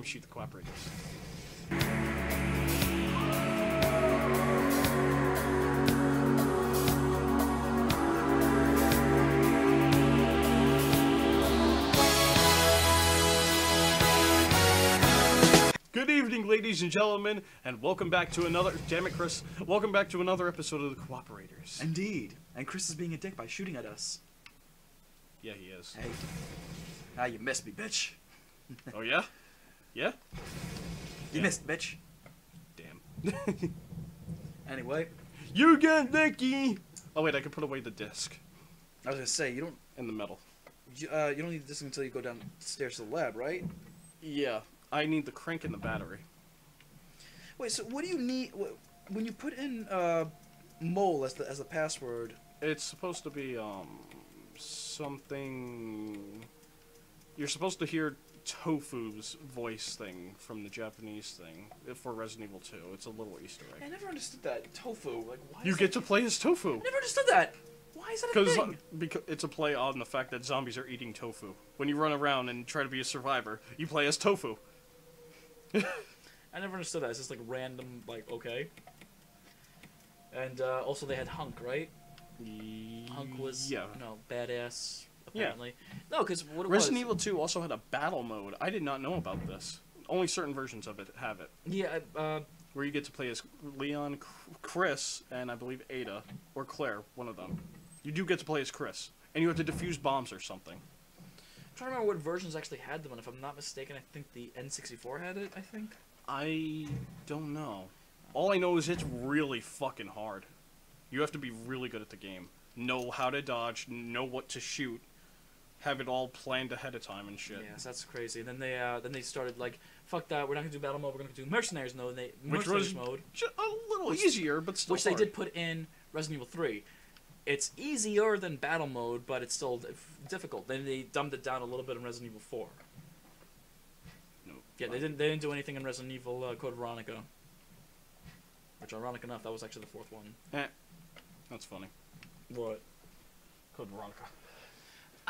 time to shoot the cooperators. Good evening, ladies and gentlemen, and welcome back to another. Damn it, Chris! Welcome back to another episode of the Cooperators. Indeed. And Chris is being a dick by shooting at us. Yeah, he is. Hey. Ah, you missed me, bitch. Oh yeah, yeah. You Yeah. missed, bitch. Damn. Anyway, you get Nicky. Oh wait, I can put away the disc I was gonna say you don't in the metal. you, uh, you don't need the disc until you go downstairs to the lab, right? Yeah, I need the crank and the battery. Wait, so what do you need when you put in uh, mole as the as the password? It's supposed to be um something. You're supposed to hear Tofu's voice thing from the Japanese thing for Resident Evil 2. It's a little Easter egg. I never understood that tofu. Like, why? You get to play as Tofu I never understood that. Why is that a because thing? because it's a play on the fact that zombies are eating tofu. When you run around and try to be a survivor, you play as Tofu. I never understood that. It's just like random, like okay. And uh, also they had Hunk, right? Hunk was yeah. no badass. Yeah. No, because what Resident was. Evil 2 also had a battle mode. I did not know about this. Only certain versions of it have it. Yeah, uh, where you get to play as Leon, Chris, and I believe Ada or Claire, one of them. You do get to play as Chris, and you have to defuse bombs or something. I'm trying to remember what versions actually had them, and if I'm not mistaken, I think the N64 had it. I think. I don't know. All I know is it's really fucking hard. You have to be really good at the game. Know how to dodge, know what to shoot, have it all planned ahead of time and shit. Yes, that's crazy. And then they uh, then they started like, fuck that, we're not gonna do battle mode, we're gonna do mercenaries mode. And they Which mercenaries was mode, a little Which- easier, but still which they did put in Resident Evil 3. It's easier than battle mode, but it's still dif- difficult. Then they dumbed it down a little bit in Resident Evil 4. No. Yeah, they didn't they didn't do anything in Resident Evil uh, Code Veronica. Which, ironic enough, that was actually the fourth one. Eh, that's funny. What? Code Veronica.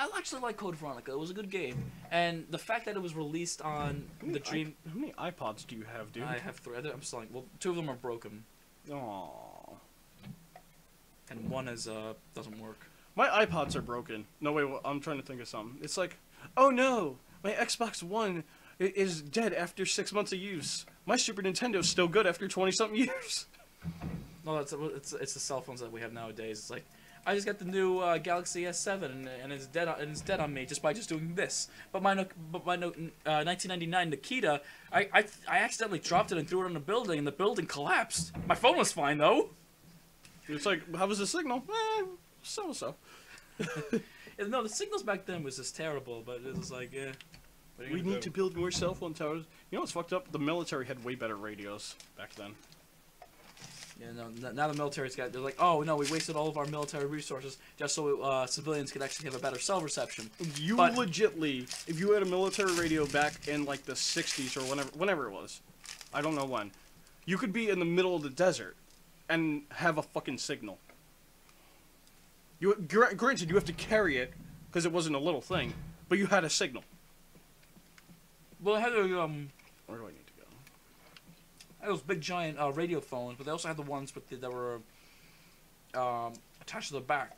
I actually like Code Veronica. It was a good game, and the fact that it was released on the Dream. i- how many iPods do you have, dude? I have three. I'm selling. Well, two of them are broken, Aww. and one is uh doesn't work. My iPods are broken. No, wait, wha- I'm trying to think of something. It's like, oh no, my Xbox One is dead after six months of use. My Super Nintendo's still good after 20 something years. No, that's it's it's the cell phones that we have nowadays. It's like I just got the new uh, Galaxy S7 and, and it's dead on, and it's dead on me just by just doing this. But my Nook- but my Nook- uh, 1999 Nokia, I, I I accidentally dropped it and threw it on a building and the building collapsed. My phone was fine though. It's like, how was the signal? Eh, so so. No, the signals back then was just terrible. But it was like, yeah. what are you We need do? to build more cell phone towers. You know what's fucked up? The military had way better radios back then. Yeah, no. n- Now the military's got. They're like, oh no, we wasted all of our military resources just so uh, civilians could actually have a better cell reception. You But- legitly, if you had a military radio back in like the 60s or whenever, whenever it was, I don't know when, you could be in the middle of the desert and have a fucking signal. You gr- granted you have to carry it because it wasn't a little thing, but you had a signal. Well, I had a, um, Where do I need to go? I had those big giant uh, radio phones, but they also had the ones with the, that were um, attached to the back.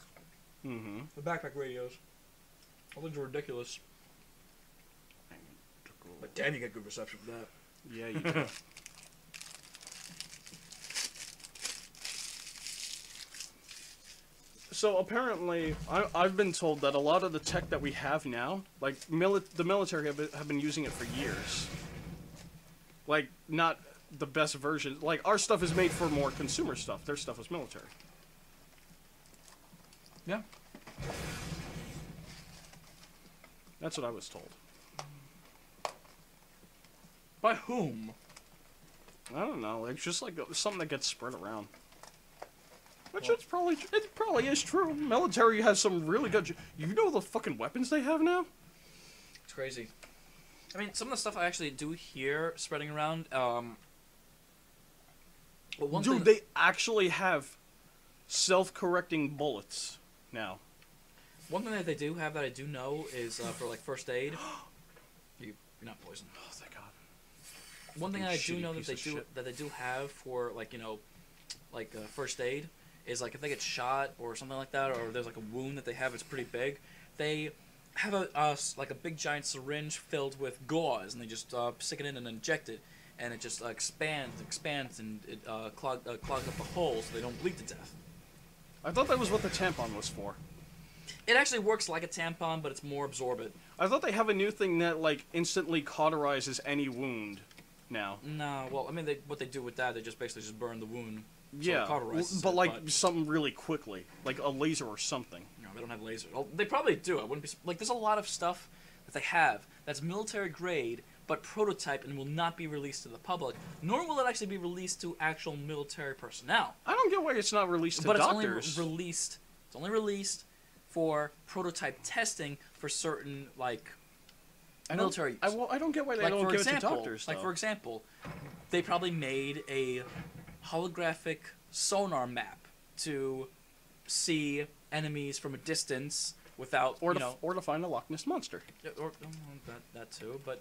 Mm-hmm. The backpack radios. All things were ridiculous. But damn, you get good reception for that. Yeah, you do. So apparently, I, I've been told that a lot of the tech that we have now, like mili- the military have been, have been using it for years. Like not the best version. Like our stuff is made for more consumer stuff. Their stuff is military. Yeah. That's what I was told. By whom? I don't know. It's just like something that gets spread around. Which it's probably it probably is true. Military has some really good. You know the fucking weapons they have now. It's crazy. I mean, some of the stuff I actually do hear spreading around. Um, well, Dude, they actually have self-correcting bullets now. one thing that they do have that I do know is uh, for like first aid. You, you're not poisoned. Oh, thank God. One thing Fucking I do know that they do shit. that they do have for like you know, like uh, first aid is like if they get shot or something like that, or there's like a wound that they have, it's pretty big. They have a uh, like a big giant syringe filled with gauze, and they just uh, stick it in and inject it, and it just uh, expands, expands, and it uh, clog uh, clogs up the hole so they don't bleed to death. I thought that was what the tampon was for. It actually works like a tampon, but it's more absorbent. I thought they have a new thing that like instantly cauterizes any wound. Now, No, well, I mean, they, what they do with that, they just basically just burn the wound. So yeah, but it, like but- something really quickly, like a laser or something. No, they don't have lasers. Well, they probably do. I wouldn't be like. There's a lot of stuff that they have that's military grade, but prototype and will not be released to the public. Nor will it actually be released to actual military personnel. I don't get why it's not released to but it's doctors. only re- released. It's only released for prototype testing for certain like I military. I, well, I don't get why they like don't give example, it to doctors. like for example, they probably made a holographic sonar map to see enemies from a distance without or to, know or to find a Loch Ness monster. Yeah, or um, that that too, but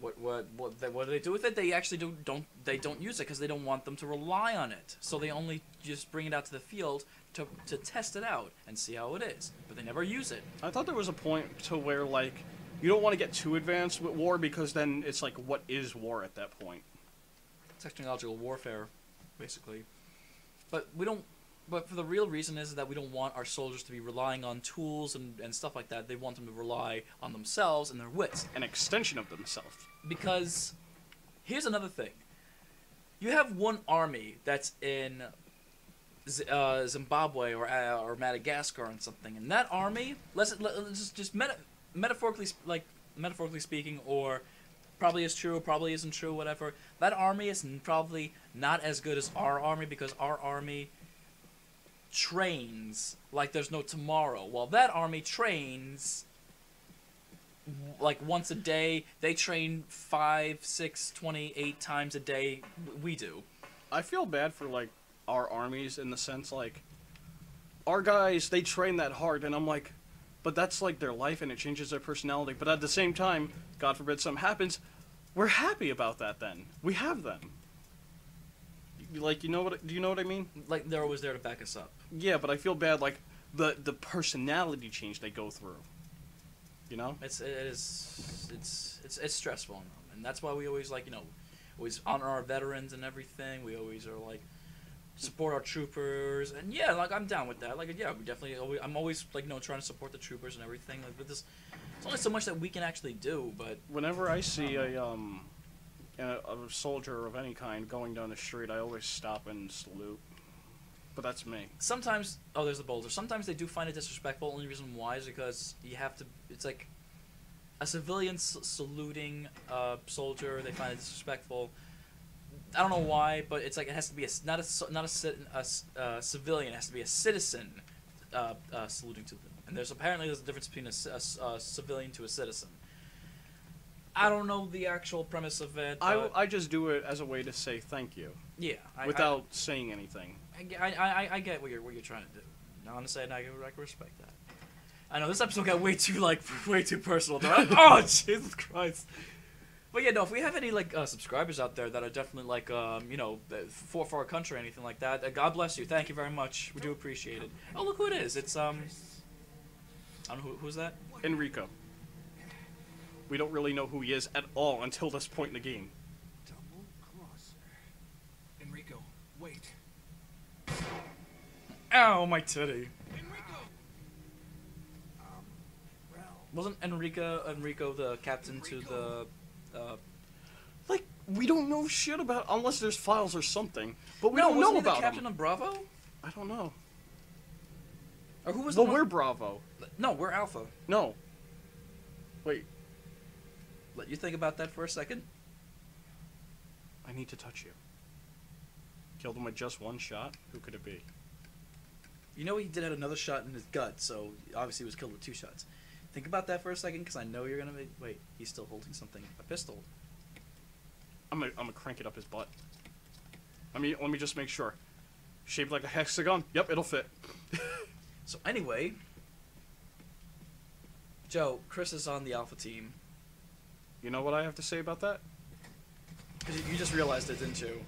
what what what they, what do they do with it? They actually do don't they don't use it because they don't want them to rely on it. So they only just bring it out to the field to to test it out and see how it is. But they never use it. I thought there was a point to where like you don't want to get too advanced with war because then it's like what is war at that point? Technological warfare, basically. But we don't. But for the real reason is that we don't want our soldiers to be relying on tools and, and stuff like that. They want them to rely on themselves and their wits. An extension of themselves. because here's another thing. You have one army that's in Z- uh, Zimbabwe or uh, or Madagascar and something, and that army, let's, let's just just meta- metaphorically like metaphorically speaking, or probably is true, probably isn't true, whatever. That army is probably not as good as our army because our army trains like there's no tomorrow, while that army trains like once a day. They train five, six, twenty, eight times a day. We do. I feel bad for like our armies in the sense like our guys they train that hard and I'm like but that's like their life and it changes their personality but at the same time god forbid something happens we're happy about that then we have them like you know what do you know what I mean Like they're always there to back us up. Yeah but I feel bad like the the personality change they go through you know It's it is it's it's it's stressful on them, and that's why we always like you know always honor our veterans and everything. We always are like support our troopers, and yeah, like I'm down with that. Like yeah, we definitely always, I'm always like you know trying to support the troopers and everything. Like but this, it's only so much that we can actually do, but whenever I see a um a, a soldier of any kind going down the street, I always stop and salute. But that's me. sometimes oh there's the boulder. Sometimes they do find it disrespectful. Only reason why is because you have to it's like a civilian s- saluting a soldier. They find it disrespectful. I don't know why but it's like it has to be a not a not a, a uh, civilian. It has to be a citizen uh, uh, saluting to them. And there's apparently there's a difference between a civilian to a citizen. I don't know the actual premise of it I, I just do it as a way to say thank you. Yeah I, I- without saying anything. I, I, I, get what you're what you're trying to do. Honestly, and I, I respect that. I know this episode got way too like way too personal. though. oh Jesus Christ! But yeah, no. If we have any like uh, subscribers out there that are definitely like um, you know for for our country or anything like that, uh, God bless you. Thank you very much. We do appreciate it. Oh look who it is. It's um. I don't know who, who's that. Enrico. We don't really know who he is at all until this point in the game. Double crosser. Enrico, wait. Ow, my titty. Enrico! Um, well, Wasn't Enrico Enrico the captain to the? Uh, Like we don't know shit about unless there's files or something. But we no, don't wasn't know he the about captain him. of Bravo? I don't know. Or who was But the we're? Bravo. No, we're Alpha. No. Wait, Let you think about that for a second. I need to touch you. Killed him with just one shot? Who could it be? You know he did have another shot in his gut, so obviously he was killed with two shots. Think about that for a second, because I know you're gonna be. Wait, he's still holding something. A pistol. I'm gonna, I'm gonna crank it up his butt. Let me let me just make sure. Shaped like a hexagon. Yep, it'll fit. So anyway, Joe, Chris is on the Alpha team. You know what I have to say about that? Because you just realized it, didn't you?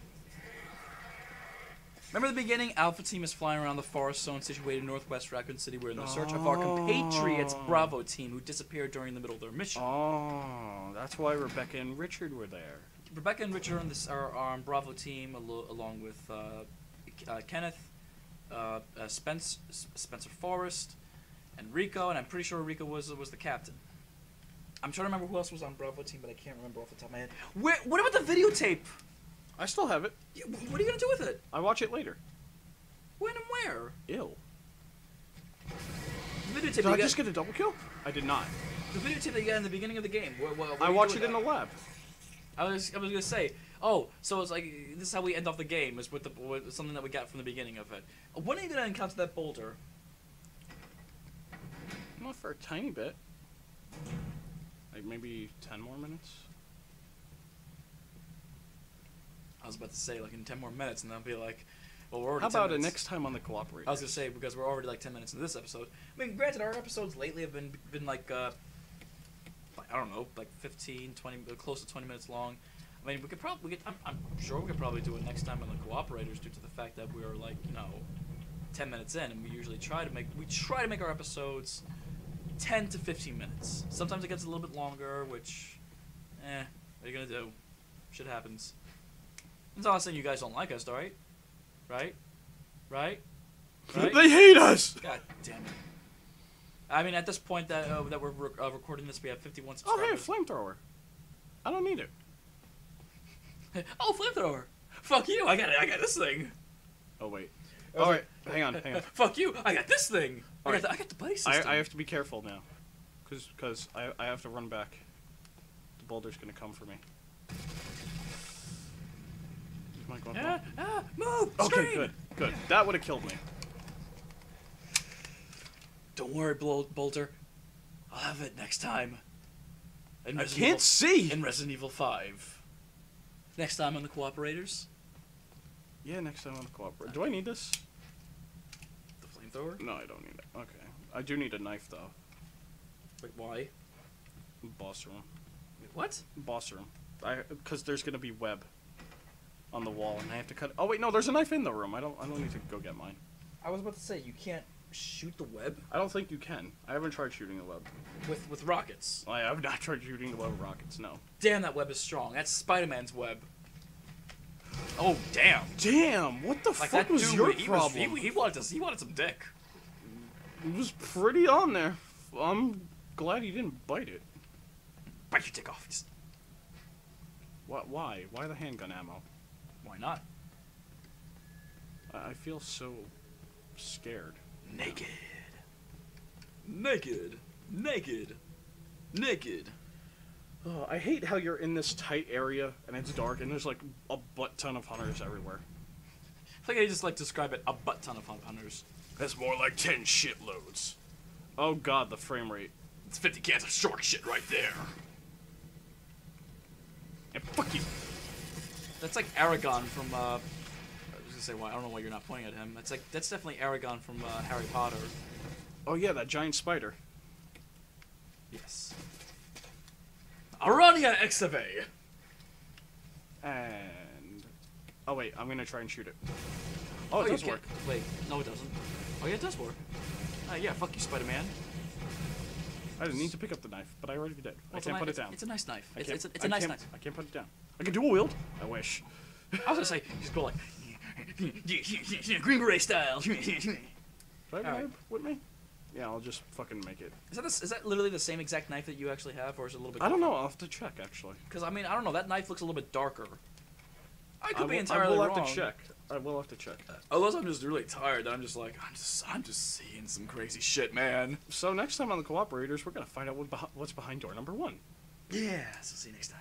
Remember the beginning? Alpha Team is flying around the forest zone situated in northwest Raccoon City. We're in the search of our compatriots, Oh. Bravo Team, who disappeared during the middle of their mission. Oh, that's why Rebecca and Richard were there. Rebecca and Richard are on, this, are, are on Bravo Team alo- along with uh, uh, Kenneth, uh, uh, Spence, S- Spencer Forrest, and Rico, and I'm pretty sure Rico was was the captain. I'm trying to remember who else was on Bravo Team, but I can't remember off the top of my head. Where, what about the videotape? I still have it. What are you gonna do with it? I watch it later. When and where? Ill. The videotape. Did I just get a double kill? I did not. the videotape that you got in the beginning of the game. What, what, what I are you watch it in the lab. I was I was gonna say. Oh, so it's like this is how we end off the game is with the with something that we got from the beginning of it. When are you gonna encounter that boulder? Not for a tiny bit. Like maybe 10 more minutes? I was about to say like in ten more minutes, and then I'll be like, well, we're already. How 10 about a minutes. next time on the Cooperate? I was gonna say because we're already like ten minutes into this episode. I mean, granted, our episodes lately have been been like, uh, I don't know, like 15, 20, uh, close to twenty minutes long. I mean, we could probably, we could, I'm, I'm sure we could probably do it next time on the cooperators due to the fact that we're like, you know, ten minutes in, and we usually try to make we try to make our episodes ten to fifteen minutes. Sometimes it gets a little bit longer, which, eh, what are you gonna do? Shit happens. It's not saying you guys don't like us, right? Right? Right? Right? they hate us! God damn it. I mean, at this point that uh, that we're rec- uh, recording this, we have 51 Oh, hey, a subscribers. flamethrower. I don't need it. Oh, flamethrower! Fuck you! I got it. I got this thing. Oh, wait. I was Alright, hang on, hang on. Fuck you! I got this thing. I Alright. got, the, I got the buddy I. I have to be careful now. Because cause I, I have to run back. The boulder's gonna come for me. Is my glove Ah, on? ah, move! Okay, Screen! good, good. That would have killed me. Don't worry, Bol- Bolter. I'll have it next time. In I Resident can't Evil- see! In Resident Evil 5. Next time on the Cooperators, Yeah, next time on the Cooperate. Do I need this? the flamethrower. No, I don't need it. Okay. I do need a knife, though. Wait, why? Boss room. Wait, what? Boss room. I Because there's gonna be web on the wall, and I have to cut. Oh, wait, no, there's a knife in the room. I don't, I don't need to go get mine. I was about to say you can't shoot the web I don't think you can. I haven't tried shooting the web. with with rockets. I have not tried shooting the web with rockets, no. Damn, that web is strong. That's Spider-Man's web. Oh damn! Damn, what the Like fuck was dude, your he problem? Was, he, he wanted to, he wanted some dick. It was pretty on there. I'm glad he didn't bite it. Bite your dick off. Just, What? Why? Why the handgun ammo? Why not? I, I feel so scared. Naked. Naked. Naked. Naked. Oh, I hate how you're in this tight area and it's dark and there's like a butt ton of hunters everywhere. I think I just like describe it a butt ton of hunters. That's more like ten shitloads. Oh god, the frame rate. It's 50 cans of shark shit right there. And fuck you. That's like Aragog from. Uh, I was gonna say why I don't know why you're not pointing at him. That's like that's definitely Aragog from uh, Harry Potter. Oh yeah, that giant spider. Yes. Arania Exave. And oh wait, I'm gonna try and shoot it. Oh, it you does work. Wait, no, it doesn't. Oh yeah, it does work. Uh, yeah, fuck you, Spider-Man. I didn't need to pick up the knife, but I already did. Well, I can't put it down. It's a nice knife. It's, it's, a, it's a nice knife. I can't put it down. I can dual wield. I wish. I was gonna say, just go like Green Beret style. Do I have a Alright. with me? Yeah, I'll just fucking make it. Is that this, is that literally the same exact knife that you actually have, or is it a little bit? I don't know. I'll have to check actually. Because I mean, I don't know. That knife looks a little bit darker. I I could will, be I entirely will wrong. have to check. I will have to check. Uh, Unless I'm just really tired, I'm just like I'm just I'm just seeing some crazy shit, man. So next time on the Cooperators, we're gonna find out what what's behind door number one. Yeah. So see you next time.